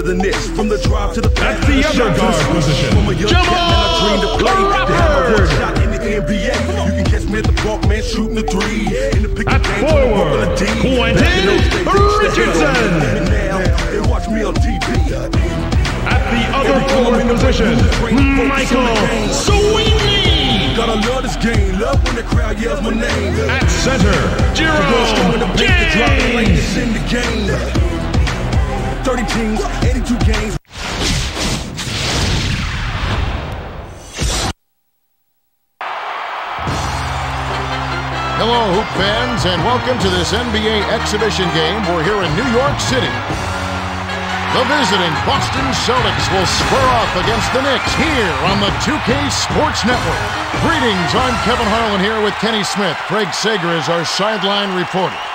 way that be better than this. From the drive to the That's the other guard position. From a young cat, man, I dream to play. To have my one shot in the NBA. You can catch me at the shooting the three. In the pick forward, the. Quentin Back in those days, they used to hate on Richardson. Now, they watch me on TV. At the other forward position, Michael Sweetney. Gotta love this game. Love when the crowd yells my name. At center, Jerome James. In the game. 30 teams, 82 games. Hello, Hoop fans, and welcome to this NBA exhibition game. We're here in New York City. The visiting Boston Celtics will square off against the Knicks here on the 2K Sports Network. Greetings, I'm Kevin Harlan here with Kenny Smith. Craig Sager is our sideline reporter.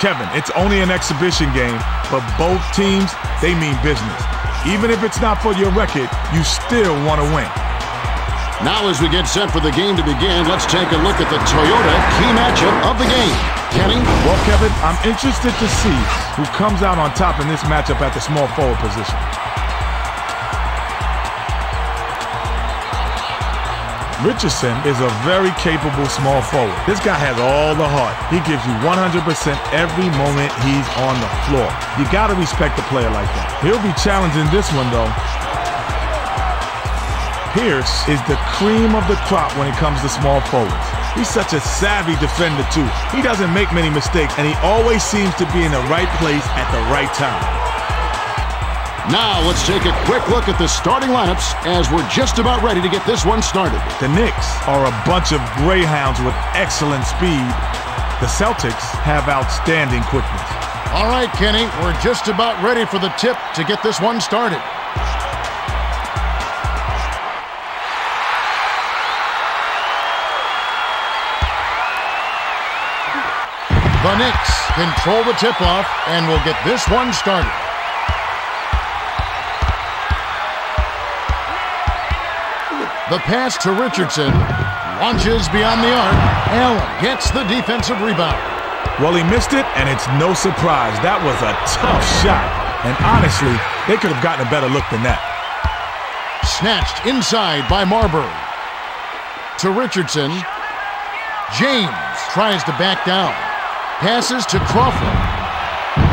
Kevin, it's only an exhibition game, but both teams, they mean business. Even if it's not for your record, you still want to win. Now, as we get set for the game to begin, let's take a look at the Toyota key matchup of the game. Kenny, Well, Kevin, I'm interested to see who comes out on top in this matchup at the small forward position. Richardson is a very capable small forward. This guy has all the heart. He gives you 100% every moment he's on the floor. You got to respect a player like that. He'll be challenging this one, though. Pierce is the cream of the crop when it comes to small forwards. He's such a savvy defender, too. He doesn't make many mistakes, and he always seems to be in the right place at the right time. Now let's take a quick look at the starting lineups as we're just about ready to get this one started. The Knicks are a bunch of greyhounds with excellent speed. The Celtics have outstanding quickness. All right, Kenny, we're just about ready for the tip to get this one started. The Knicks control the tip-off and will get this one started. The pass to Richardson launches beyond the arc. Allen gets the defensive rebound. Well, he missed it, and it's no surprise. That was a tough shot. And honestly, they could have gotten a better look than that. Snatched inside by Marbury. To Richardson. James tries to back down. Passes to Crawford.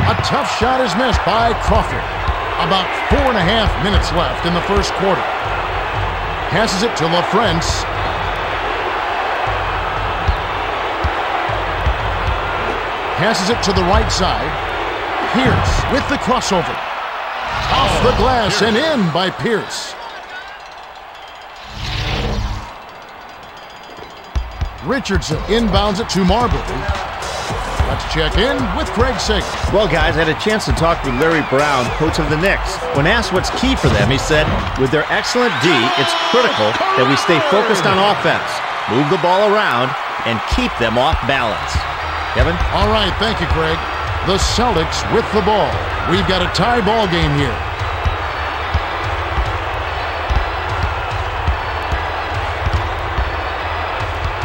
A tough shot is missed by Crawford. About four and a half minutes left in the first quarter. Passes it to LaFrentz. Passes it to the right side. Pierce with the crossover. Off the glass and in by Pierce. Richardson inbounds it to Marbury. Let's check in with Craig Sager. Well, guys, I had a chance to talk with Larry Brown, coach of the Knicks. When asked what's key for them, he said, with their excellent D, it's critical that we stay focused on offense, move the ball around, and keep them off balance. Kevin? All right, thank you, Craig. The Celtics with the ball. We've got a tie ball game here.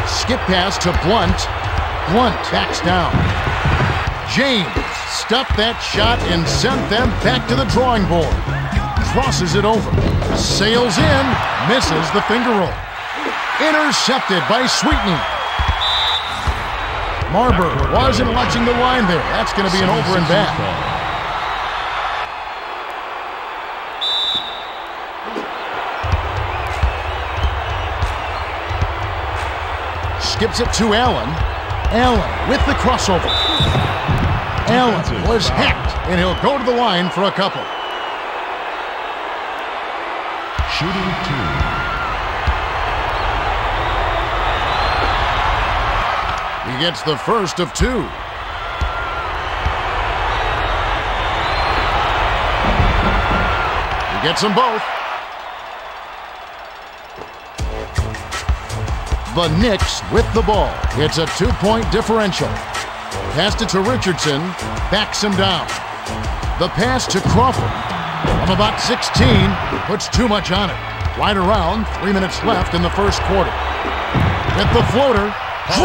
Skip pass to Blount. Blount backs down. James stuffed that shot and sent them back to the drawing board. Crosses it over. Sails in. Misses the finger roll. Intercepted by Sweetney. Marbury wasn't watching the line there. That's going to be an over and back. Skips it to Allen. Allen with the crossover. Allen was hacked, and he'll go to the line for a couple. Shooting two. He gets the first of two. He gets them both. The Knicks with the ball. It's a two-point differential. Passed it to Richardson. Backs him down. The pass to Crawford. From about 16. Puts too much on it. Right around. Three minutes left in the first quarter. With the floater.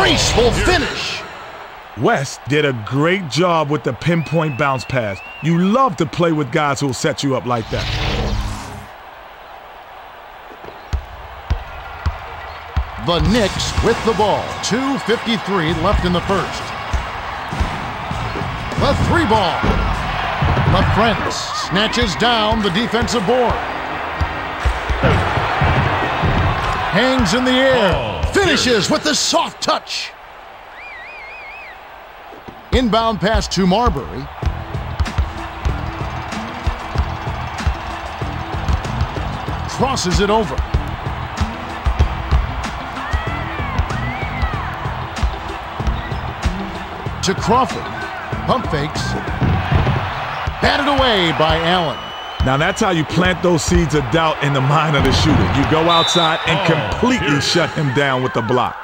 Graceful oh, finish. West did a great job with the pinpoint bounce pass. You love to play with guys who will set you up like that. The Knicks with the ball. 2.53 left in the first. The three ball. LaFrentz snatches down the defensive board. Hangs in the air. Oh, Finishes with the soft touch. Inbound pass to Marbury. Crosses it over. To Crawford. Pump fakes. Batted away by Allen. Now that's how you plant those seeds of doubt in the mind of the shooter. You go outside and oh, completely shut him down with the block.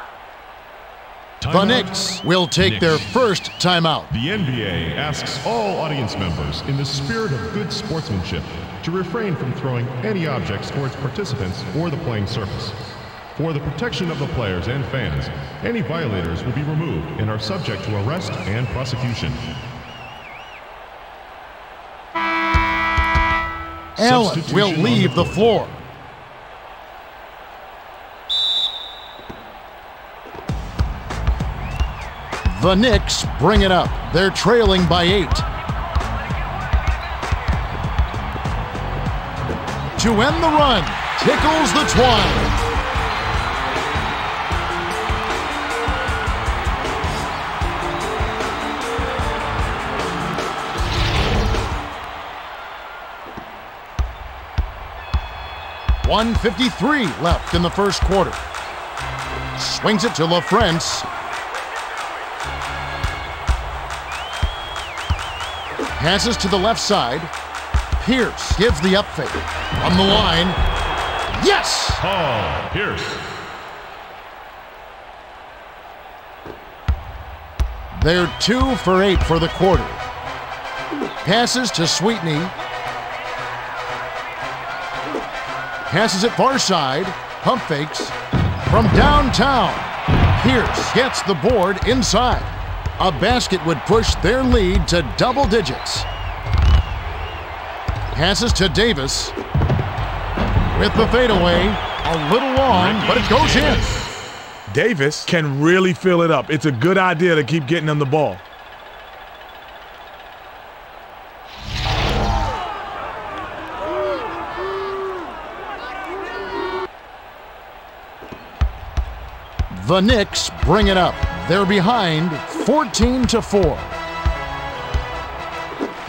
The Knicks will take their first timeout. The NBA asks all audience members, in the spirit of good sportsmanship, to refrain from throwing any objects towards participants or the playing surface. For the protection of the players and fans, any violators will be removed and are subject to arrest and prosecution. Allen will leave the the floor. The Knicks bring it up. They're trailing by eight. To end the run, tickles the twine. One fifty-three left in the first quarter. Swings it to LaFrentz. Passes to the left side. Pierce gives the up fake. On the line. Yes! Paul Pierce. They're two for eight for the quarter. Passes to Sweetney. Passes it far side. Pump fakes. From downtown. Pierce gets the board inside. A basket would push their lead to double digits. Passes to Davis. With the fadeaway. A little long, but it goes in. Davis can really fill it up. It's a good idea to keep getting him the ball. The Knicks bring it up. They're behind 14 to 4.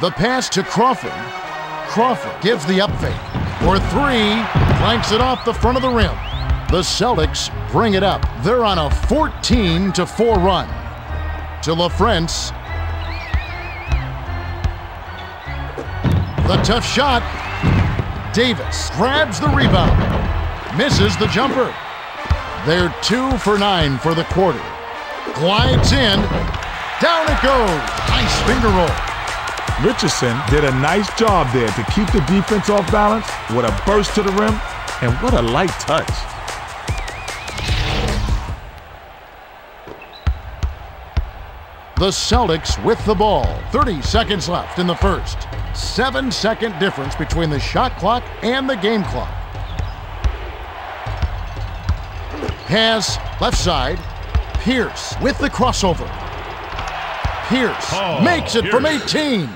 The pass to Crawford. Crawford gives the up fake. For three, flanks it off the front of the rim. The Celtics bring it up. They're on a 14 to 4 run. To LaFrentz. The tough shot. Davis grabs the rebound. Misses the jumper. They're two for nine for the quarter. Glides in. Down it goes. Nice finger roll. Richardson did a nice job there to keep the defense off balance with a burst to the rim, and what a light touch. The Celtics with the ball. 30 seconds left in the first. Seven second difference between the shot clock and the game clock. Pass left side. Pierce with the crossover. Pierce Oh, makes it from 18.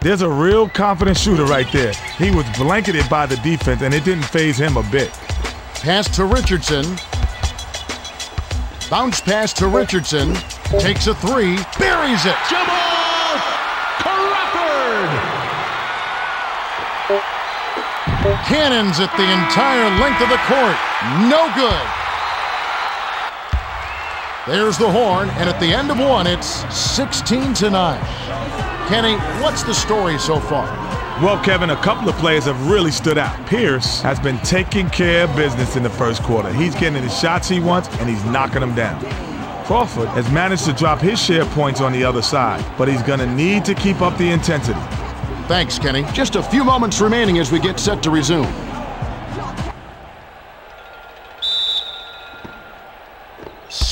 There's a real confident shooter right there. He was blanketed by the defense, and it didn't phase him a bit. Pass to Richardson. Bounce pass to Richardson. Takes a three. Buries it. Jamal Crawford. Cannons at the entire length of the court. No good. There's the horn, and at the end of one, it's 16 to 9. Kenny, what's the story so far? Well, Kevin, a couple of players have really stood out. Pierce has been taking care of business in the first quarter. He's getting the shots he wants, and he's knocking them down. Crawford has managed to drop his share points on the other side, but he's going to need to keep up the intensity. Thanks, Kenny. Just a few moments remaining as we get set to resume.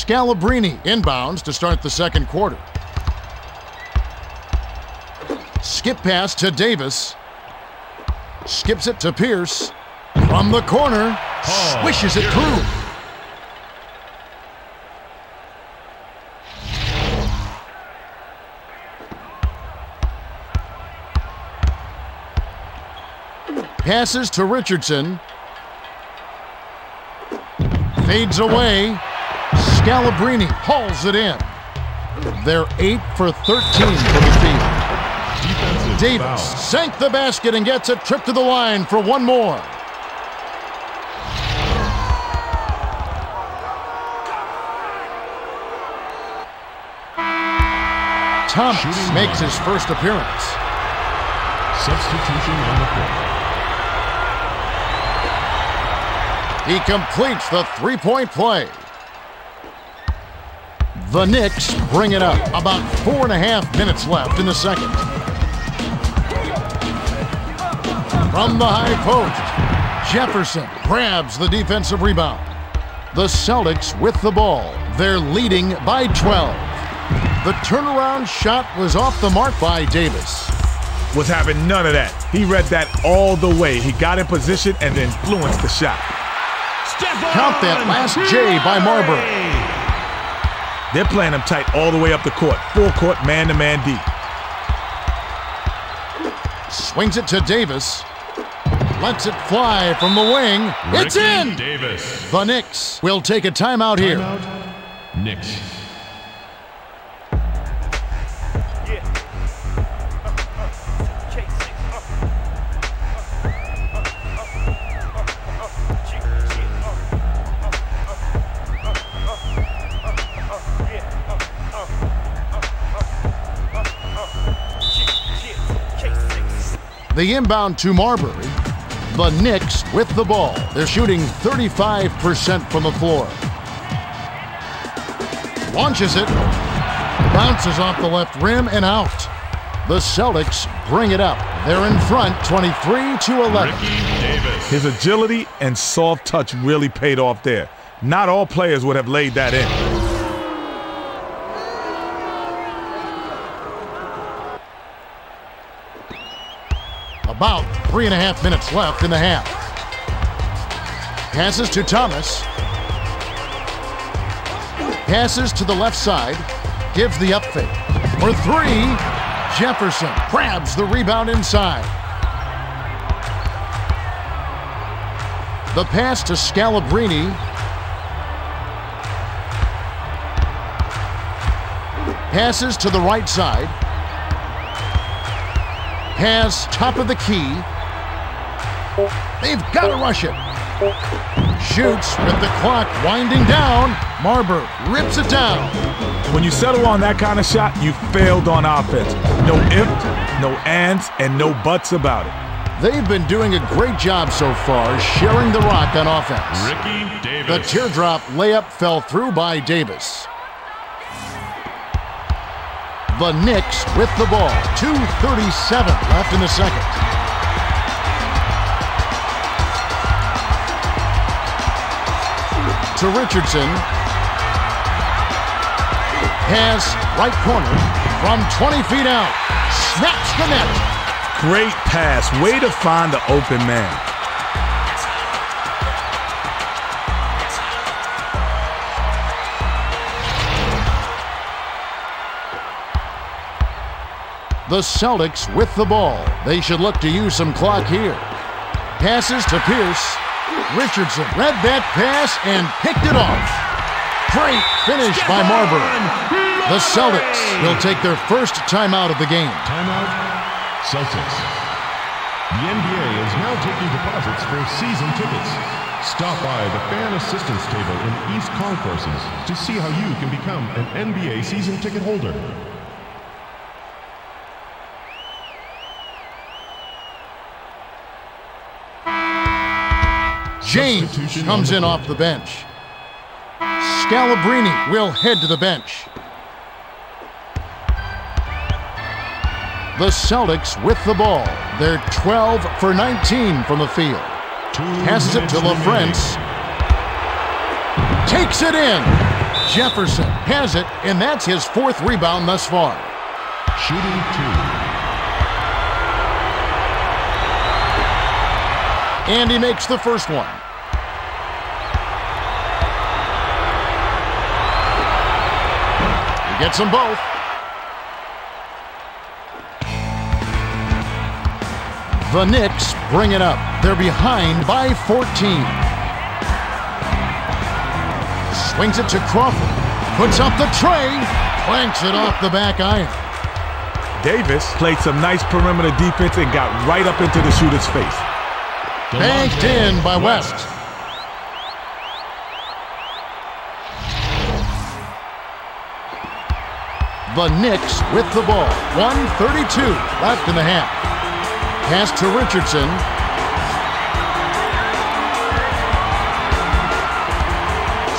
Scalabrine inbounds to start the second quarter. Skip pass to Davis. Skips it to Pierce. From the corner, swishes it through. Passes to Richardson. Fades away. Scalabrine hauls it in. They're 8 for 13 from the field. Defensive Davis foul. sank the basket and gets a trip to the line for one more. Thomas Shooting makes one. his first appearance. Substitution on the court. He completes the three-point play. The Knicks bring it up. About four and a half minutes left in the second. From the high post, Jefferson grabs the defensive rebound. The Celtics with the ball. They're leading by 12. The turnaround shot was off the mark by Davis. Was having none of that. He read that all the way. He got in position and influenced the shot. Count that last J by Marbury. They're playing him tight all the way up the court. Full court, man-to-man deep. Swings it to Davis. Lets it fly from the wing. It's in! Davis. The Knicks will take a timeout here. Knicks. The inbound to Marbury. The Knicks with the ball. They're shooting 35% from the floor. Launches it. Bounces off the left rim and out. The Celtics bring it up. They're in front 23 to 11. Ricky Davis. His agility and soft touch really paid off there. Not all players would have laid that in. About three and a half minutes left in the half. Passes to Thomas. Passes to the left side. Gives the up fake. For three, Jefferson grabs the rebound inside. The pass to Scalabrine. Passes to the right side. Has top of the key. They've got to rush it. Shoots with the clock winding down. Marbury rips it down. When you settle on that kind of shot, you failed on offense. No ifs, no ands, and no buts about it. They've been doing a great job so far sharing the rock on offense. Ricky The teardrop layup fell through by Davis. The Knicks with the ball. 2.37 left in the second. To Richardson. Pass right corner from 20 feet out. Snaps the net. Great pass. Way to find the open man. The Celtics with the ball. They should look to use some clock here. Passes to Pierce. Richardson read that pass and picked it off. Great finish by Marbury. The Celtics will take their first timeout of the game. Timeout. Celtics. The NBA is now taking deposits for season tickets. Stop by the fan assistance table in East Concourses to see how you can become an NBA season ticket holder. James comes in off the bench. Scalabrine will head to the bench. The Celtics with the ball. They're 12 for 19 from the field. Passes it to. LaFrentz. Takes it in. Jefferson has it, and that's his fourth rebound thus far. Shooting two. And he makes the first one. He gets them both. The Knicks bring it up. They're behind by 14. Swings it to Crawford. Puts up the tray. Planks it off the back iron. Davis played some nice perimeter defense and got right up into the shooter's face. Banked in by West. The Knicks with the ball. 132 left in the half. Pass to Richardson.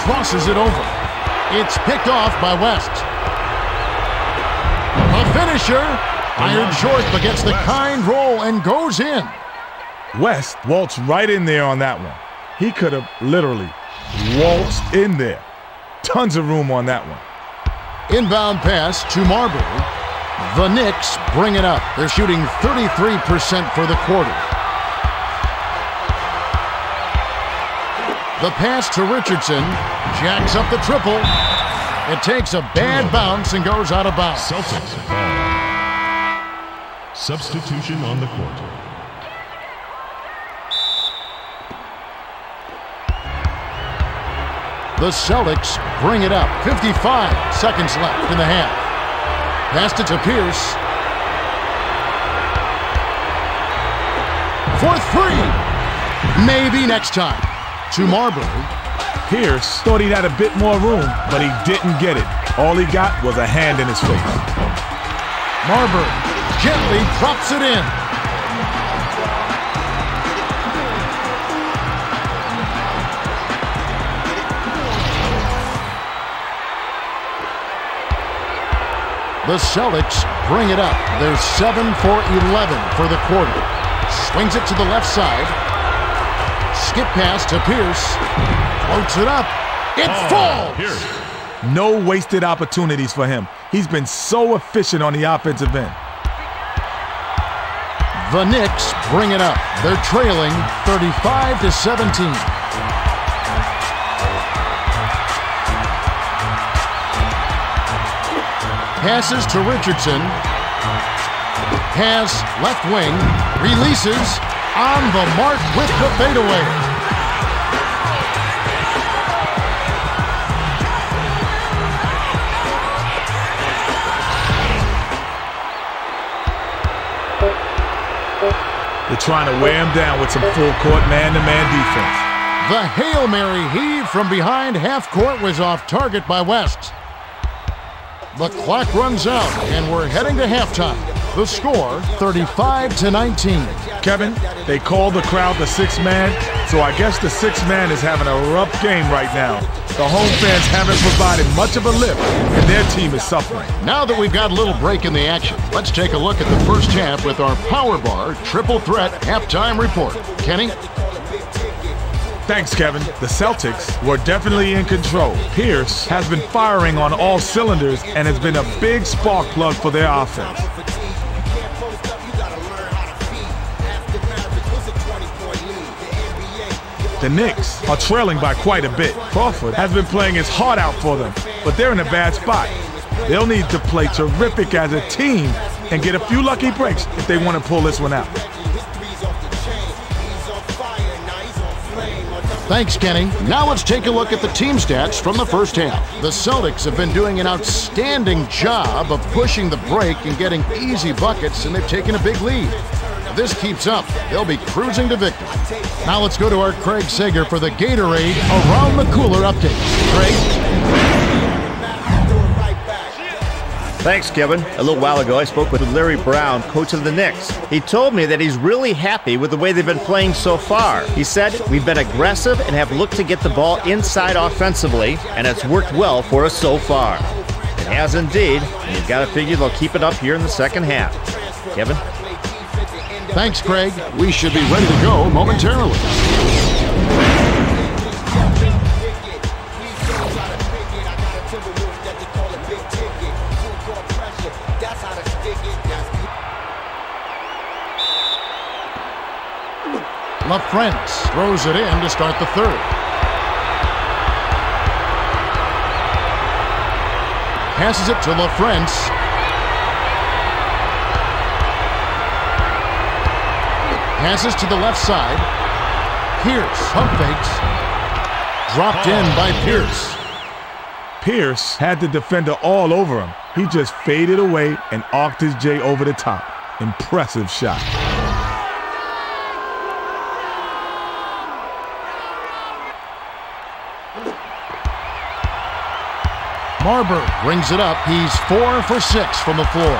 Crosses it over. It's picked off by West. A finisher. Iron short but gets the kind roll and goes in. West waltzed right in there on that one. He could have literally waltzed in there. Tons of room on that one. Inbound pass to Marbury. The Knicks bring it up. They're shooting 33% for the quarter. The pass to Richardson jacks up the triple. It takes a bad bounce and goes out of bounds. Celtics ball. Substitution on the court. The Celtics bring it up. 55 seconds left in the half. Passed it to Pierce. For three. Maybe next time. To Marbury. Pierce thought he had a bit more room, but he didn't get it. All he got was a hand in his face. Marbury gently drops it in. The Celtics bring it up. They're 7 for 11 for the quarter. Swings it to the left side. Skip pass to Pierce. Floats it up. It oh, falls. Here. No wasted opportunities for him. He's been so efficient on the offensive end. The Knicks bring it up. They're trailing 35 to 17. Passes to Richardson. Has left wing. Releases. On the mark with the fadeaway. They're trying to wear him down with some full court man-to-man defense. The Hail Mary heave from behind half court was off target by West. The clock runs out and we're heading to halftime. The score 35 to 19. Kevin, they call the crowd the sixth man, so I guess the sixth man is having a rough game right now. The home fans haven't provided much of a lift, and their team is suffering. Now that we've got a little break in the action, let's take a look at the first half with our Power Bar Triple Threat Halftime Report. Kenny? Thanks, Kevin. The Celtics were definitely in control. Pierce has been firing on all cylinders and has been a big spark plug for their offense. The Knicks are trailing by quite a bit. Crawford has been playing his heart out for them, but they're in a bad spot. They'll need to play terrific as a team and get a few lucky breaks if they want to pull this one out. Thanks, Kenny. Now let's take a look at the team stats from the first half. The Celtics have been doing an outstanding job of pushing the break and getting easy buckets, and they've taken a big lead. If this keeps up, they'll be cruising to victory. Now let's go to our Craig Sager for the Gatorade Around the Cooler update. Craig? Thanks, Kevin. A little while ago, I spoke with Larry Brown, coach of the Knicks. He told me that he's really happy with the way they've been playing so far. He said, We've been aggressive and have looked to get the ball inside offensively, and it's worked well for us so far. It has indeed, and you've got to figure they'll keep it up here in the second half. Kevin? Thanks, Craig. We should be ready to go momentarily. LaFrentz throws it in to start the third. Passes it to LaFrentz. Passes to the left side. Pierce pump fakes. Dropped in by Pierce. Pierce had the defender all over him. He just faded away and arced his J over the top. Impressive shot. Marbury brings it up. He's four for six from the floor.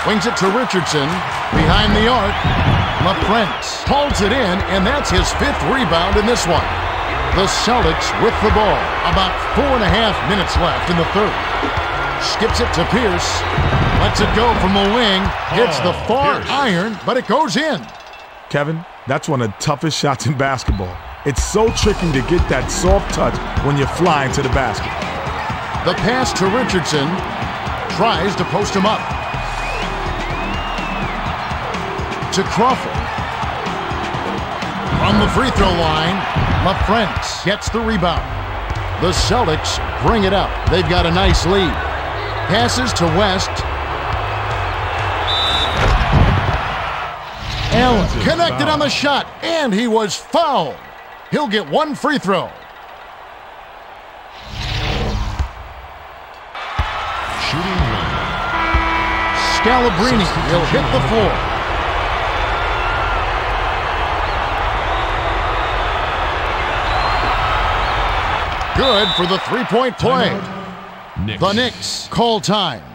Swings it to Richardson. Behind the arc. LaFrentz pulls it in, and that's his fifth rebound in this one. The Celtics with the ball. About four and a half minutes left in the third. Skips it to Pierce. Lets it go from the wing. Hits the oh, far iron, but it goes in. Kevin, that's one of the toughest shots in basketball. It's so tricky to get that soft touch when you're flying to the basket. The pass to Richardson. Tries to post him up. To Crawford. From the free throw line, LaFrentz gets the rebound. The Celtics bring it up. They've got a nice lead. Passes to West. Allen connected on the shot, and he was fouled. He'll get one free throw. Shooting one. Scalabrine will hit the floor. Good for the three-point play. The Knicks call time.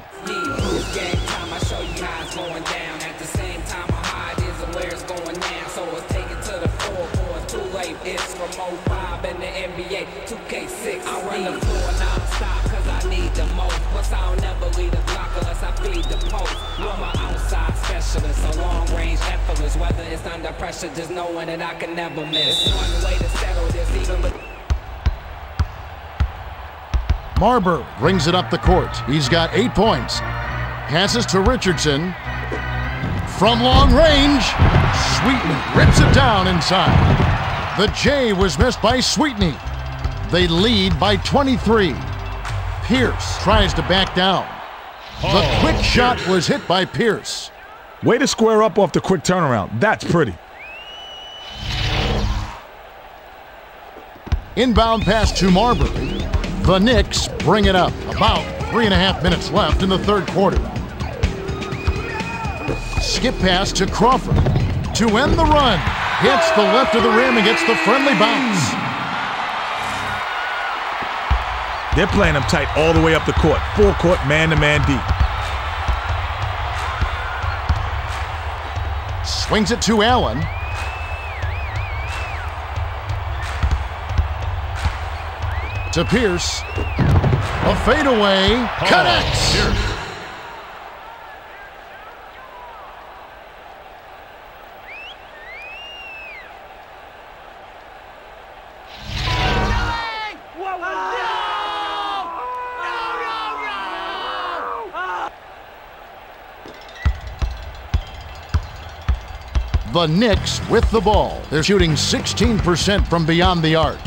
In the NBA, 2K6. I run the floor non-stop, cause I need the most. Plus, I don't never leave the block unless I feed the post. I'm an outside specialist, a long-range effortless. Whether it's under pressure, just knowing that I can never miss. It's one way to settle this, even with Marbury brings it up the court. He's got eight points. Passes to Richardson. From long range, Sweetney rips it down inside. The J was missed by Sweetney. They lead by 23. Pierce tries to back down. The oh, quick shot was hit by Pierce. Way to square up off the quick turnaround. That's pretty. Inbound pass to Marbury. The Knicks bring it up. About three and a half minutes left in the third quarter. Skip pass to Crawford. To end the run. Hits the left of the rim and gets the friendly bounce. They're playing him tight all the way up the court. Full court, man to man deep. Swings it to Allen. To Pierce. A fadeaway. Connects. Pierce. The Knicks with the ball. They're shooting 16% from beyond the arc.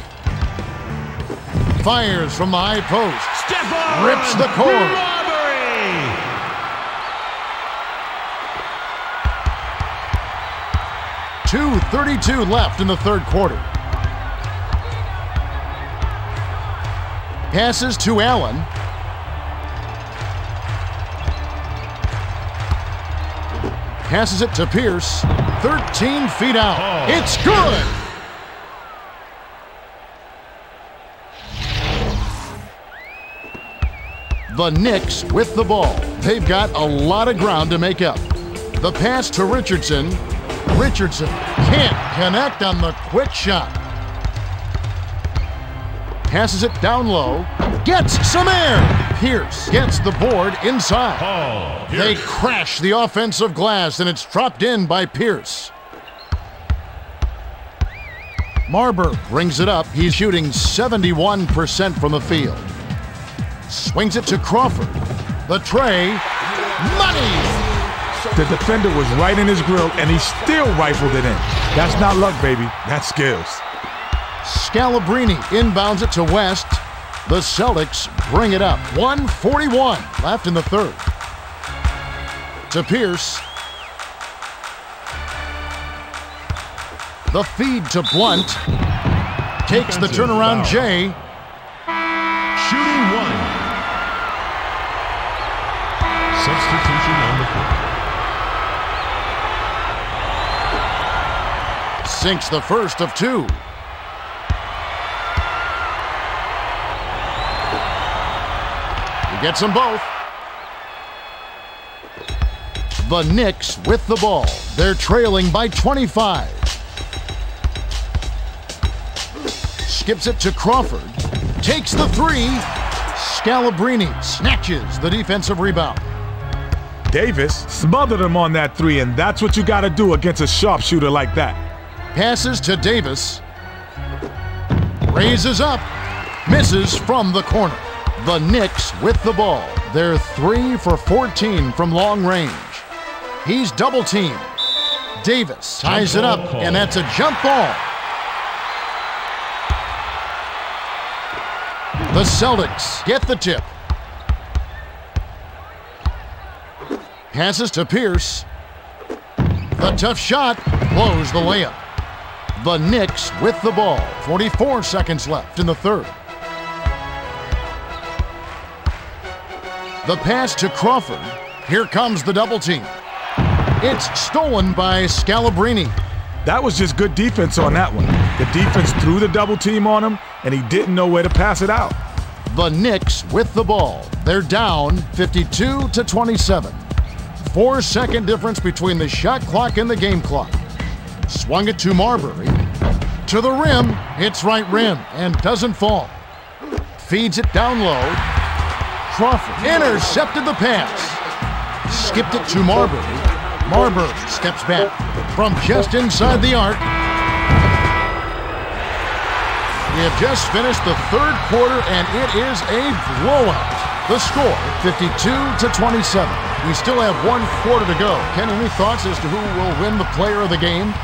Fires from the high post. Rips the cord. 2.32 left in the third quarter. Passes to Allen. Passes it to Pierce. 13 feet out. Oh. It's good. The Knicks with the ball. They've got a lot of ground to make up. The pass to Richardson. Richardson can't connect on the quick shot. Passes it down low. Gets some air. Pierce gets the board inside. Paul They crash the offensive glass, and it's dropped in by Pierce. Marbury brings it up. He's shooting 71% from the field. Swings it to Crawford. The tray. Money! The defender was right in his grill, and he still rifled it in. That's not luck, baby. That's skills. Scalabrine inbounds it to West. The Celtics bring it up. 141 left in the third. To Pierce. The feed to Blount. Takes the turnaround. Jay. Shooting one. Substitution on the court. Sinks the first of two. He gets them both. The Knicks with the ball. They're trailing by 25. Skips it to Crawford. Takes the three. Scalabrine snatches the defensive rebound. Davis smothered him on that three, and that's what you got to do against a sharpshooter like that. Passes to Davis. Raises up. Misses from the corner. The Knicks with the ball. They're 3 for 14 from long range. He's double teamed. Davis ties it up, and that's a jump ball. The Celtics get the tip. Passes to Pierce. The tough shot blows the layup. The Knicks with the ball. 44 seconds left in the third. The pass to Crawford. Here comes the double team. It's stolen by Scalabrine. That was just good defense on that one. The defense threw the double team on him, and he didn't know where to pass it out. The Knicks with the ball. They're down 52 to 27. Four second difference between the shot clock and the game clock. Swung it to Marbury. To the rim. It's right rim and doesn't fall. Feeds it down low. Crawford intercepted the pass. Skipped it to Marbury. Marbury steps back from just inside the arc. We have just finished the third quarter, and it is a blowout. The score, 52 to 27. We still have one quarter to go. Ken, any thoughts as to who will win the player of the game?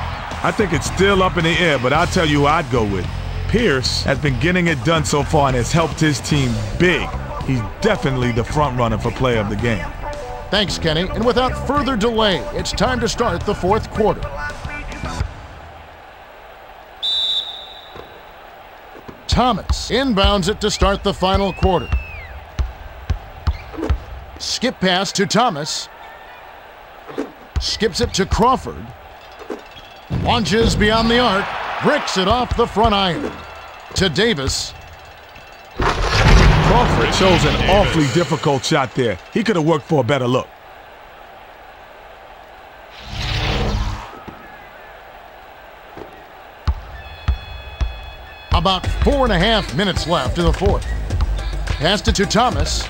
I think it's still up in the air, but I'll tell you I'd go with. Pierce has been getting it done so far and has helped his team big. He's definitely the front runner for player of the game. Thanks, Kenny. And without further delay, it's time to start the fourth quarter. Thomas inbounds it to start the final quarter. Skip pass to Thomas. Skips it to Crawford. Launches beyond the arc. Bricks it off the front iron. To Davis. Crawford chose an awfully difficult shot there. He could have worked for a better look. About four and a half minutes left in the fourth. Passed it to Thomas.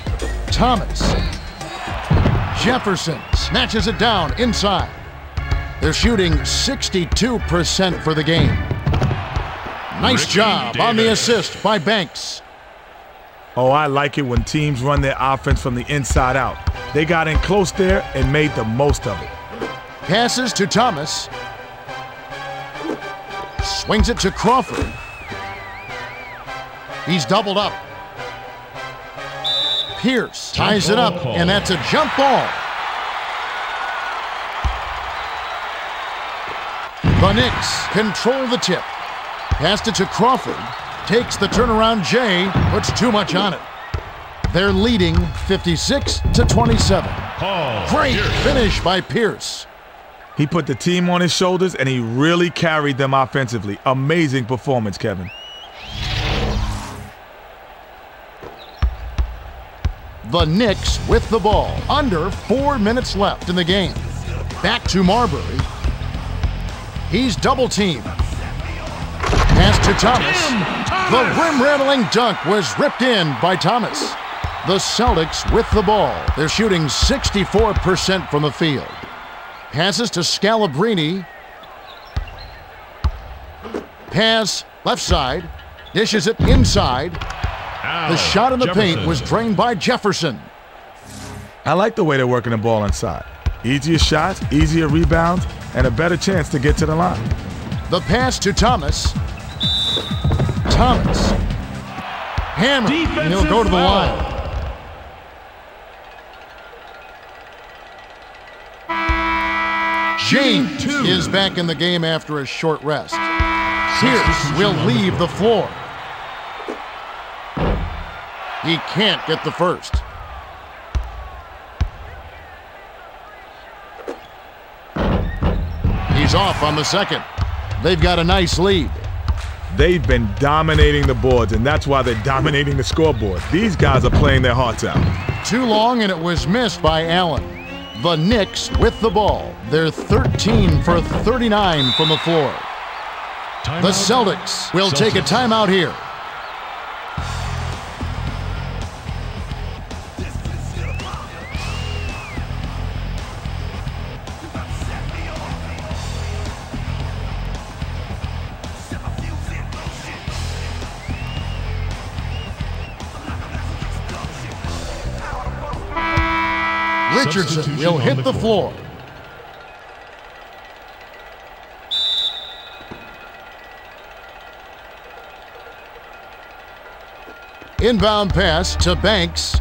Thomas. Jefferson snatches it down inside. They're shooting 62% for the game. Nice Ricky job on the assist by Banks. Oh, I like it when teams run their offense from the inside out. They got in close there and made the most of it. Passes to Thomas. Swings it to Crawford. He's doubled up. Pierce ties it up, and that's a jump ball. The Knicks control the tip. Passed it to Crawford. Takes the turnaround Jay. Puts too much on it. They're leading 56 to 27. Paul Great Pierce. finish by Pierce. He put the team on his shoulders and he really carried them offensively. Amazing performance, Kevin. The Knicks with the ball. Under four minutes left in the game. Back to Marbury. He's double teamed. Pass to Thomas. The rim rattling dunk was ripped in by Thomas. The Celtics with the ball. They're shooting 64% from the field. Passes to Scalabrine. Pass left side. Dishes it inside. The shot in the paint was drained by Jefferson. I like the way they're working the ball inside. Easier shots, easier rebounds, and a better chance to get to the line. The pass to Thomas. Thomas. Hammer. And he'll go to the line. James is back in the game after a short rest. Pierce will leave the floor. He can't get the first. He's off on the second. They've got a nice lead. They've been dominating the boards, and that's why they're dominating the scoreboard. These guys are playing their hearts out. Too long, and it was missed by Allen. The Knicks with the ball. They're 13 for 39 from the floor. The Celtics will take a timeout here. Richardson will hit the floor. Inbound pass to Banks.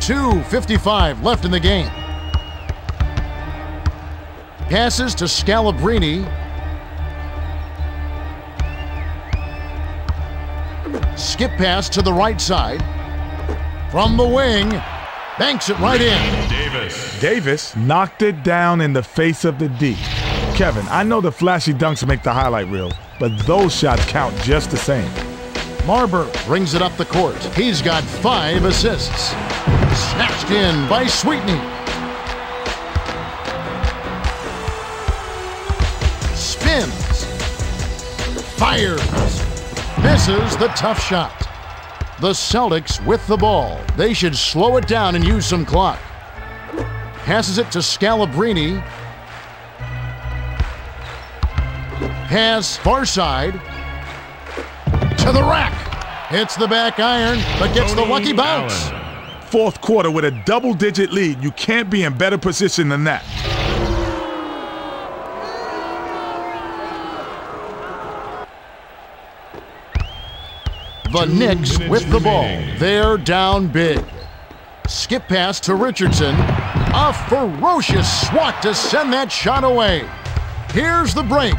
2.55 left in the game. Passes to Scalabrine. Skip pass to the right side. From the wing, banks it right in. Davis. Davis knocked it down in the face of the D. Kevin, I know the flashy dunks make the highlight reel, but those shots count just the same. Marbury brings it up the court. He's got five assists. Snatched in by Sweetney. Spins. Fires. Misses the tough shot. The Celtics with the ball. They should slow it down and use some clock. Passes it to Scalabrine. Pass far side to the rack. Hits the back iron, but gets the lucky bounce. Allen. Fourth quarter with a double digit lead. You can't be in better position than that. The Knicks with the ball. They're down big. Skip pass to Richardson. A ferocious swat to send that shot away. Here's the break.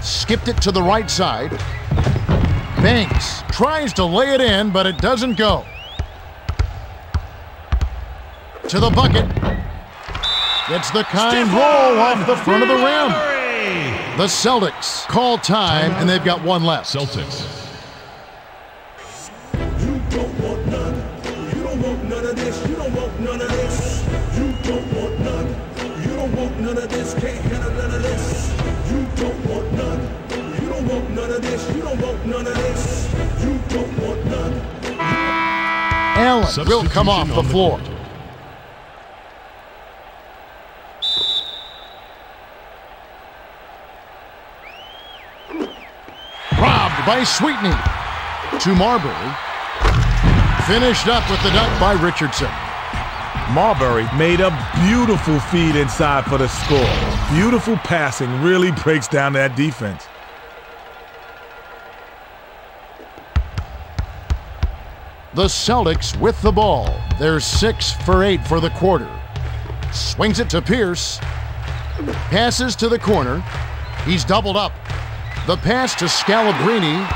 Skipped it to the right side. Banks tries to lay it in, but it doesn't go. To the bucket. Gets the kind roll off the front of the rim. The Celtics call time, and they've got one left. Celtics. This. You don't want none of this. You don't want none. Allen will come off Substitution the floor. court. Robbed by Sweetney. To Marbury. Finished up with the dunk by Richardson. Marbury made a beautiful feed inside for the score. Beautiful passing really breaks down that defense. The Celtics with the ball. They're six for eight for the quarter. Swings it to Pierce. Passes to the corner. He's doubled up. The pass to Scalabrine.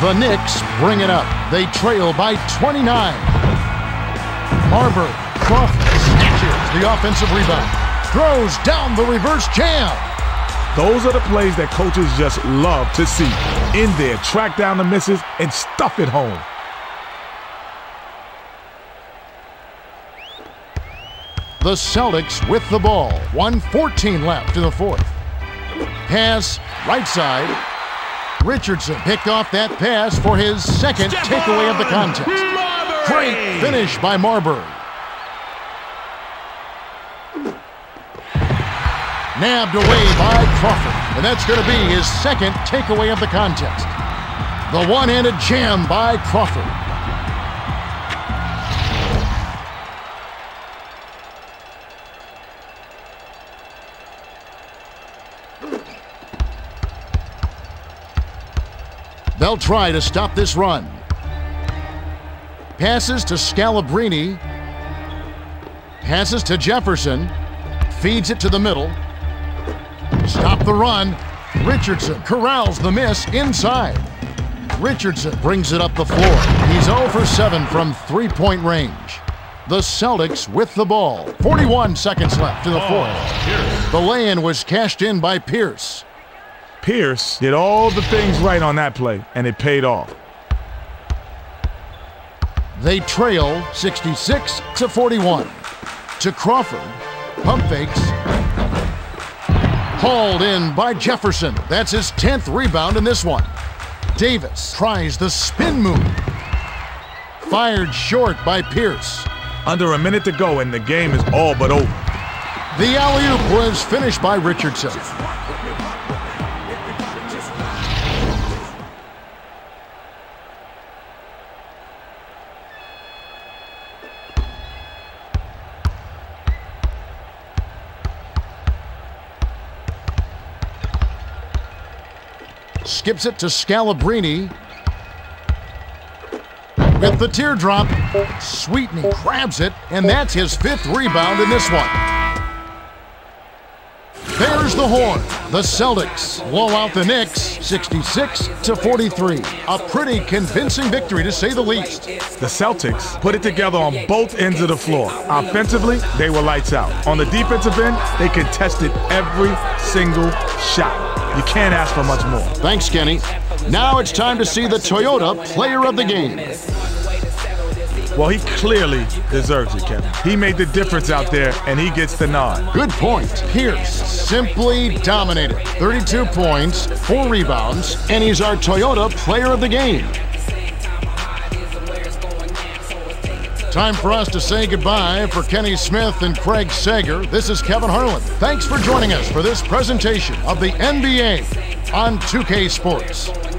The Knicks bring it up. They trail by 29. Marbury, Crawford snatches the offensive rebound. Throws down the reverse jam. Those are the plays that coaches just love to see. In there, track down the misses and stuff it home. The Celtics with the ball. 114 left in the fourth. Pass right side. Richardson picked off that pass for his second takeaway of the contest. Great finish by Marbury. Nabbed away by Crawford. And that's going to be his second takeaway of the contest. The one-handed jam by Crawford. They'll try to stop this run. Passes to Scalabrine. Passes to Jefferson. Feeds it to the middle. Stop the run. Richardson corrals the miss inside. Richardson brings it up the floor. He's 0 for 7 from three-point range. The Celtics with the ball. 41 seconds left in the oh, fourth. The lay-in was cashed in by Pierce. Pierce did all the things right on that play, and it paid off. They trail 66 to 41. To Crawford. Pump fakes. Hauled in by Jefferson. That's his 10th rebound in this one. Davis tries the spin move. Fired short by Pierce. Under a minute to go, and the game is all but over. The alley-oop was finished by Richardson. Skips it to Scalabrine. With the teardrop, Sweetney grabs it, and that's his fifth rebound in this one. There's the horn. The Celtics blow out the Knicks 66 to 43. A pretty convincing victory to say the least. The Celtics put it together on both ends of the floor. Offensively, they were lights out. On the defensive end, they contested every single shot. You can't ask for much more. Thanks, Kenny. Now it's time to see the Toyota player of the game. Well, he clearly deserves it, Kevin. He made the difference out there, and he gets the nod. Good point. Pierce simply dominated. 32 points, 4 rebounds, and he's our Toyota player of the game. Time for us to say goodbye for Kenny Smith and Craig Sager. This is Kevin Harlan. Thanks for joining us for this presentation of the NBA on 2K Sports.